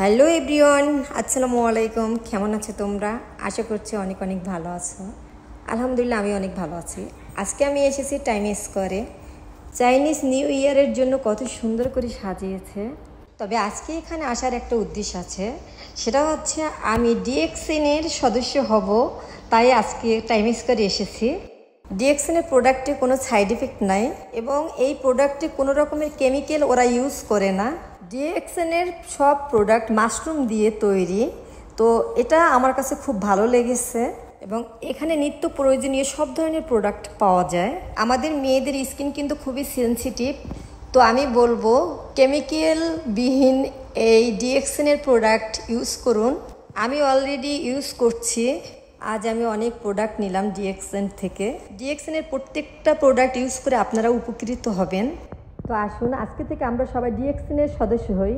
Hello everyone, আসসালামু আলাইকুম। কেমন আছো তোমরা? আশা করছি অনেক অনেক ভালো আছো। আলহামদুলিল্লাহ আমি অনেক ভালো আছি। আজকে আমি এসেছি টাইম স্কোয়ারে চাইনিজ নিউ ইয়ারের জন্য কত সুন্দর করে সাজিয়েছে। তবে আজকে এখানে আসার একটা উদ্দেশ্য আছে। সেটা হচ্ছে, আমি ডিএক্সএনের সদস্য হব, তাই আজকে টাইম স্কোয়ারে এসেছি। ডিএক্সএনের প্রোডাক্টে কোনো সাইড এফেক্ট নাই এবং এই প্রোডাক্টে কোনো রকমের কেমিক্যাল ওরা ইউজ করে না। ডিএক্সএনের সব প্রোডাক্ট মাশরুম দিয়ে তৈরি। তো এটা আমার কাছে খুব ভালো লেগেছে এবং এখানে নিত্য প্রয়োজনীয় সব ধরনের প্রোডাক্ট পাওয়া যায়। আমাদের মেয়েদের স্কিন কিন্তু খুবই সেন্সিটিভ তো আমি বলব কেমিক্যাল বিহীন এই ডিএক্সএনের প্রোডাক্ট ইউজ করুন। আমি অলরেডি ইউজ করছি। আজ আমি অনেক প্রোডাক্ট নিলাম ডিএক্সএন থেকে। ডিএক্সএনের প্রত্যেকটা প্রোডাক্ট ইউজ করে আপনারা উপকৃত হবেন। তো আসুন, আজকে থেকে আমরা সবাই ডিএক্সএনের সদস্য হই।